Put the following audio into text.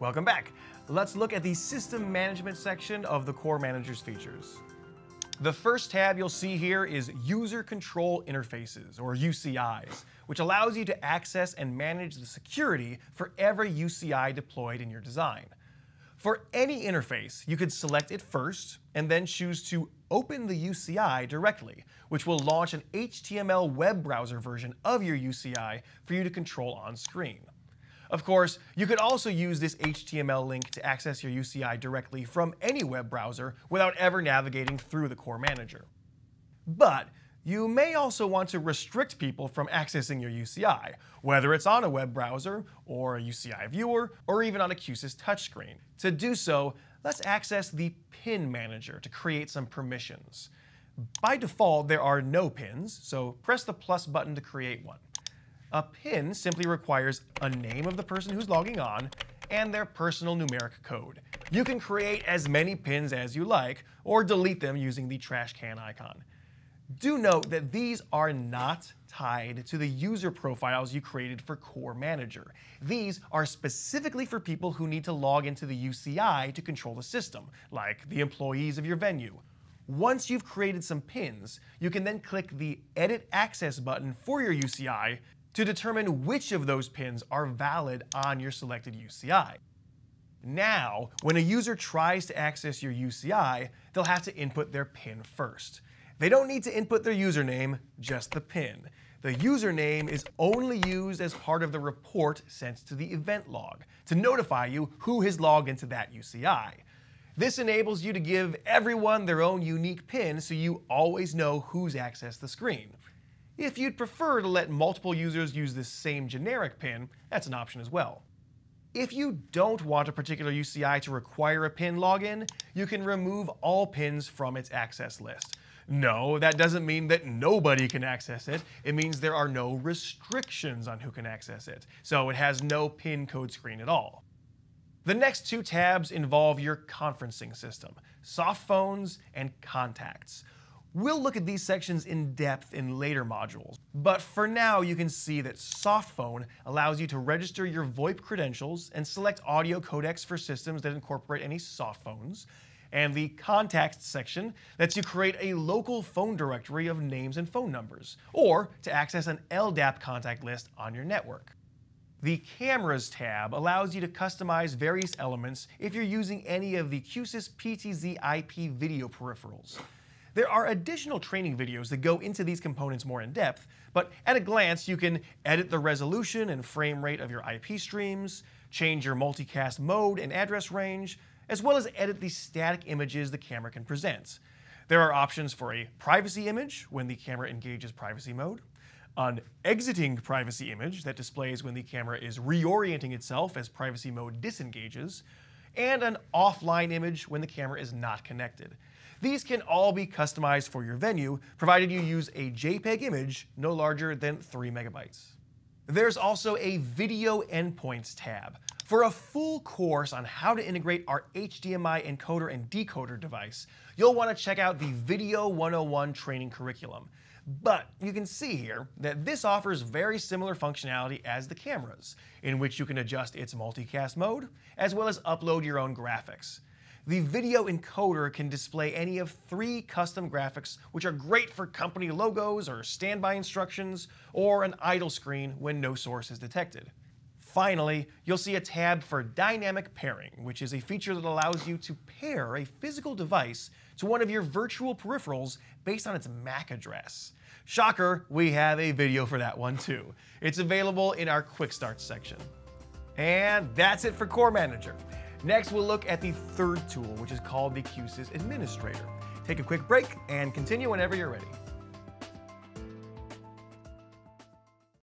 Welcome back. Let's look at the System Management section of the Core Manager's features. The first tab you'll see here is User Control Interfaces, or UCIs, which allows you to access and manage the security for every UCI deployed in your design. For any interface, you could select it first and then choose to open the UCI directly, which will launch an HTML web browser version of your UCI for you to control on screen. Of course, you could also use this HTML link to access your UCI directly from any web browser without ever navigating through the core manager. But you may also want to restrict people from accessing your UCI, whether it's on a web browser, or a UCI viewer, or even on a Q-SYS touchscreen. To do so, let's access the pin manager to create some permissions. By default, there are no pins, so press the plus button to create one. A pin simply requires a name of the person who's logging on and their personal numeric code. You can create as many pins as you like, or delete them using the trash can icon. Do note that these are not tied to the user profiles you created for Core Manager. These are specifically for people who need to log into the UCI to control the system, like the employees of your venue. Once you've created some pins, you can then click the Edit Access button for your UCI to determine which of those pins are valid on your selected UCI. Now, when a user tries to access your UCI, they'll have to input their PIN first. They don't need to input their username, just the PIN. The username is only used as part of the report sent to the event log to notify you who has logged into that UCI. This enables you to give everyone their own unique PIN so you always know who's accessed the screen. If you'd prefer to let multiple users use this same generic PIN, that's an option as well. If you don't want a particular UCI to require a PIN login, you can remove all pins from its access list. No, that doesn't mean that nobody can access it. It means there are no restrictions on who can access it, so it has no PIN code screen at all. The next two tabs involve your conferencing system, soft phones, and contacts. We'll look at these sections in depth in later modules, but for now you can see that Softphone allows you to register your VoIP credentials and select audio codecs for systems that incorporate any softphones, and the Contacts section lets you create a local phone directory of names and phone numbers, or to access an LDAP contact list on your network. The Cameras tab allows you to customize various elements if you're using any of the Q-SYS PTZ IP video peripherals. There are additional training videos that go into these components more in depth, but at a glance you can edit the resolution and frame rate of your IP streams, change your multicast mode and address range, as well as edit the static images the camera can present. There are options for a privacy image when the camera engages privacy mode, an exiting privacy image that displays when the camera is reorienting itself as privacy mode disengages, and an offline image when the camera is not connected. These can all be customized for your venue, provided you use a JPEG image no larger than 3 megabytes. There's also a Video Endpoints tab. For a full course on how to integrate our HDMI encoder and decoder device, you'll want to check out the Video 101 training curriculum. But you can see here that this offers very similar functionality as the cameras, in which you can adjust its multicast mode, as well as upload your own graphics. The video encoder can display any of three custom graphics, which are great for company logos or standby instructions, or an idle screen when no source is detected. Finally, you'll see a tab for dynamic pairing, which is a feature that allows you to pair a physical device to one of your virtual peripherals based on its MAC address. Shocker, we have a video for that one too. It's available in our Quick Start section. And that's it for Core Manager. Next, we'll look at the third tool, which is called the Q-SYS Administrator. Take a quick break and continue whenever you're ready.